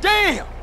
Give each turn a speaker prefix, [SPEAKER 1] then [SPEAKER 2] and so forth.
[SPEAKER 1] Damn!